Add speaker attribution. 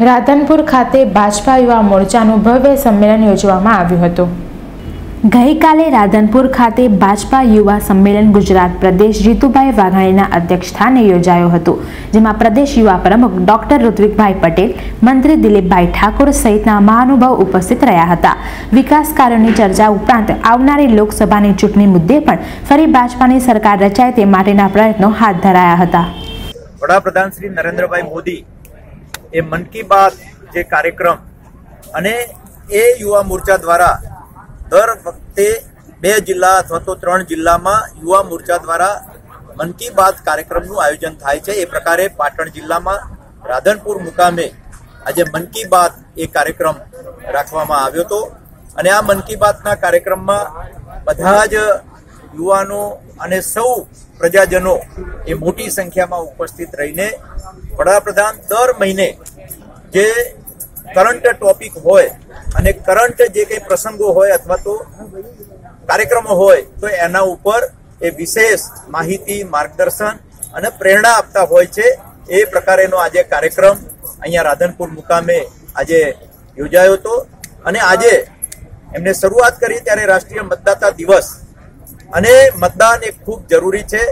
Speaker 1: રાધનપુર ખાતે ભાજપા યુવા મોરચાનું ભવ્ય સંમેલન યોજવામાં આવ્યું હતું. ગઈકાલે રાધનપુર ખાતે ભાજપા યુવા સંમેલન ગુજરાત પ્રદેશ જીતુભાઈ વાઘાણીના અધ્યક્ષસ્થાને યોજાયો હતો જેમાં પ્રદેશ યુવા પ્રમુખ ડોક્ટર ઋત્વિકભાઈ પટેલ મંત્રી દિલીપભાઈ ઠાકોર સહિતના મહાનુભાવ ઉપસ્થિત રહ્યા હતા. વિકાસ કાર્યોની ચર્ચા ઉપરાંત આવનારી લોકસભાની ચૂંટણી મુદ્દે પણ ફરી ભાજપાની સરકાર રચાય તે માટેના પ્રયત્નો હાથ ધરાયા હતા.
Speaker 2: વડાપ્રધાન શ્રી નરેન્દ્રભાઈ મોદી એ મન કી બાત જે કાર્યક્રમ અને એ યુવા મોરચા દ્વારા દર વખતે બે જિલ્લા અથવા તો ત્રણ જિલ્લામાં યુવા મોરચા દ્વારા મન કી બાત કાર્યક્રમનું આયોજન થાય છે. એ પ્રકારે પાટણ જિલ્લામાં રાધનપુર મુકામે આજે મન કી બાત એ કાર્યક્રમ રાખવામાં આવ્યો હતો. અને આ મન કી બાતના કાર્યક્રમમાં બધા જ યુવાનો અને સૌ પ્રજાજનો એ મોટી સંખ્યામાં ઉપસ્થિત રહીને વડાપ્રધાન દર મહિને જે કરંટ ટોપિક હોય અને કરંટ જે કંઈ પ્રસંગો હોય અથવા તો કાર્યક્રમો હોય, તો એના ઉપર એ વિશેષ માહિતી, માર્ગદર્શન અને પ્રેરણા આપતા હોય છે. એ પ્રકારેનો આજે કાર્યક્રમ અહીંયા રાધનપુર મુકામે આજે યોજાયો હતો. અને આજે એમને શરૂઆત કરી ત્યારે રાષ્ટ્રીય મતદાતા દિવસ. અને મતદાન એ ખૂબ જરૂરી છે.